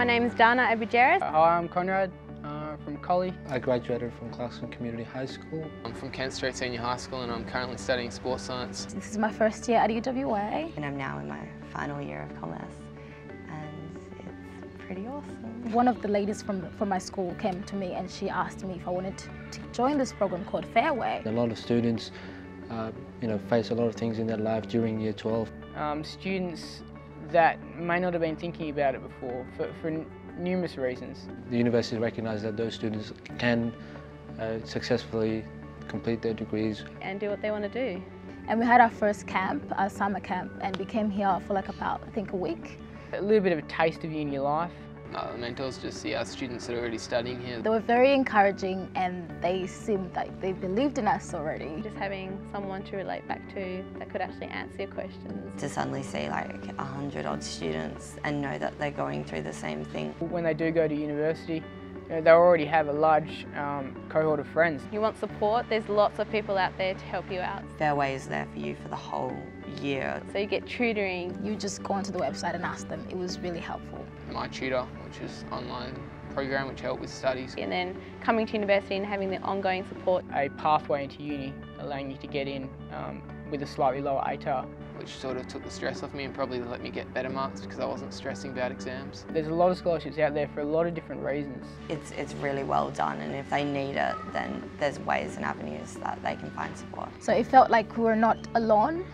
My name is Dana Abijaris. Hi, I'm Conrad uh, from Collie. I graduated from Clarkson Community High School. I'm from Kent Street Senior High School and I'm currently studying sports science. This is my first year at UWA. And I'm now in my final year of commerce and it's pretty awesome. One of the ladies from, from my school came to me and she asked me if I wanted to join this program called Fairway. A lot of students uh, you know, face a lot of things in their life during year 12. Um, students that may not have been thinking about it before for, for numerous reasons. The university recognised that those students can uh, successfully complete their degrees. And do what they want to do. And we had our first camp, our summer camp, and we came here for like about, I think, a week. A little bit of a taste of uni life. Uh, the mentors just see our students that are already studying here. They were very encouraging and they seemed like they believed in us already. Just having someone to relate back to that could actually answer your questions. To suddenly see like a hundred odd students and know that they're going through the same thing. When they do go to university, you know, they already have a large um, cohort of friends. You want support, there's lots of people out there to help you out. Fairway is there for you for the whole year. So you get tutoring. You just go onto the website and ask them. It was really helpful. My tutor, which is online program which helped with studies. And then coming to university and having the ongoing support. A pathway into uni, allowing you to get in um, with a slightly lower ATAR. Which sort of took the stress off me and probably let me get better marks because I wasn't stressing about exams. There's a lot of scholarships out there for a lot of different reasons. It's, it's really well done and if they need it then there's ways and avenues that they can find support. So it felt like we were not alone.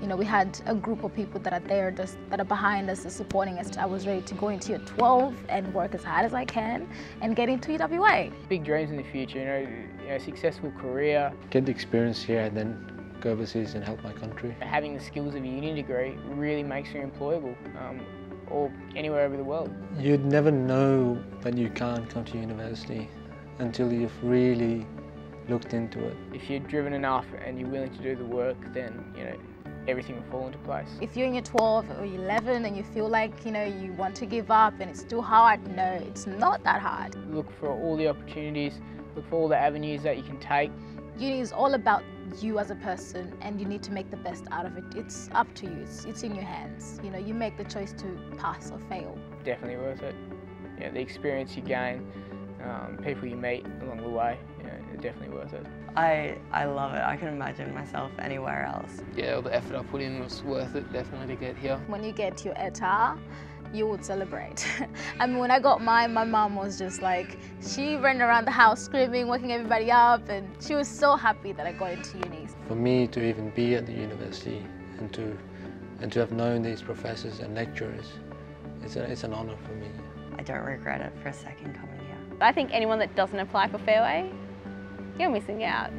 You know, we had a group of people that are there, just, that are behind us, supporting us. I was ready to go into year 12 and work as hard as I can and get into UWA. Big dreams in the future, you know, you know successful career. Get the experience here and then go overseas and help my country. Having the skills of a uni degree really makes you employable um, or anywhere over the world. You'd never know that you can't come to university until you've really looked into it. If you're driven enough and you're willing to do the work, then you know everything will fall into place. If you're in your 12 or 11 and you feel like you know you want to give up and it's too hard, no, it's not that hard. Look for all the opportunities, look for all the avenues that you can take. Uni is all about you as a person and you need to make the best out of it. It's up to you, it's, it's in your hands. You know, you make the choice to pass or fail. Definitely worth it. Yeah, the experience you gain, um, people you meet along the way, you know, definitely worth it. I, I love it. I can imagine myself anywhere else. Yeah, all the effort I put in was worth it, definitely, to get here. When you get your ATAR, you would celebrate. I mean, when I got mine, my mom was just like, she ran around the house screaming, waking everybody up, and she was so happy that I got into uni. For me to even be at the university and to, and to have known these professors and lecturers, it's, a, it's an honour for me. I don't regret it for a second coming here. I think anyone that doesn't apply for Fairway, you're missing out.